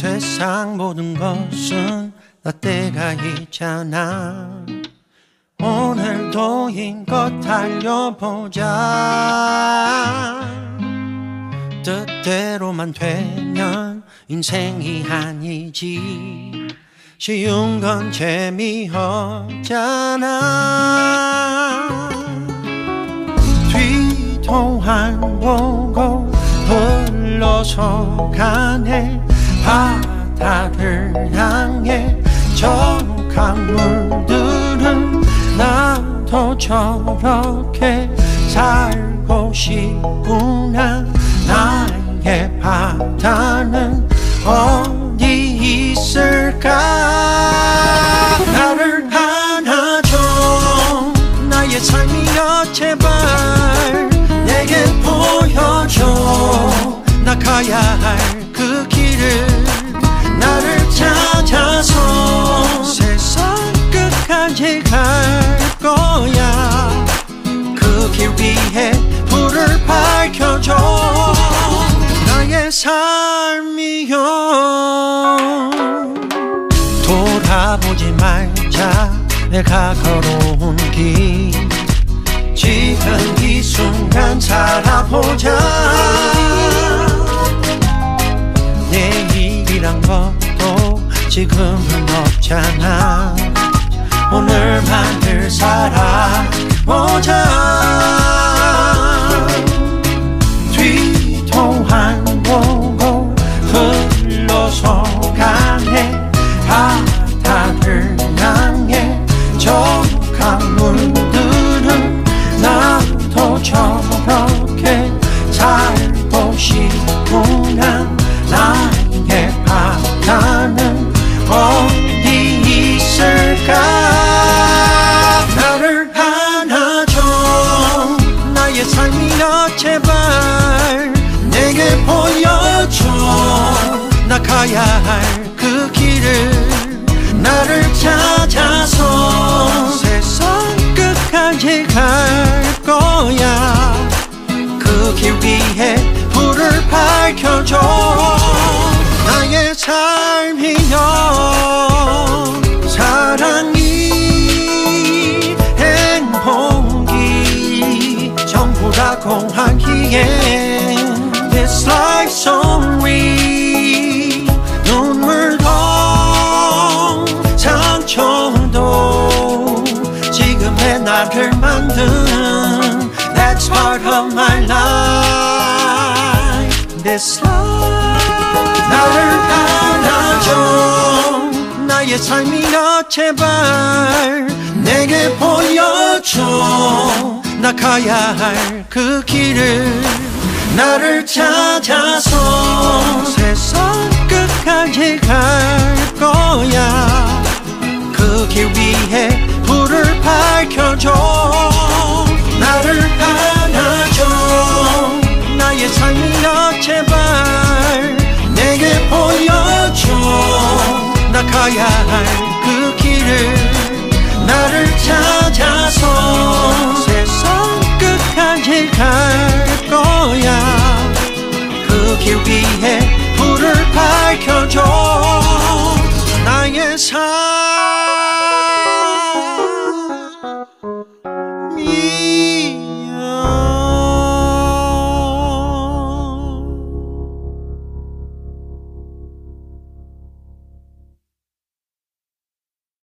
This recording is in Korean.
세상 모든 것은 나 때가 있잖아. 오늘도 힘껏 달려보자. 뜻대로만 되면 인생이 아니지. 쉬운 건 재미없잖아. 뒤도 안 보고 흘러서 가네 바다를 향해 저 강물들은 나도 저렇게 살고 싶구나. 나의 바다는 어디 있을까? 나를 안아줘. 나의 삶이여 제발 내게 보여줘. 나 가야 할그 길 갈 거야. 그 길 위에 불을 밝혀줘. 나의 삶이여 돌아보지 말자. 내가 걸어온 길. 지금 이 순간 살아보자. 내일이란 것도 지금은 없잖아 오늘만을 살아보자 제발 내게 보여줘. 나 가야 할 그 길을 나를 찾 So real 눈물도 상처도 지금의 나를 만든 That's part of my life This life 나를 안아줘 나의 삶이여 제발 내게 보여줘 나 가야 할 그 길을 나를 찾아서 세상 끝까지 갈 거야. 그 길 위에 불을 밝혀줘. 나를 안아줘. 나의 삶이여 제발. 내게 보여줘. 나 가야 할 그 길을 나를 찾아서 세상 끝까지 갈 너길 위해 불을 밝혀줘. 나의 삶.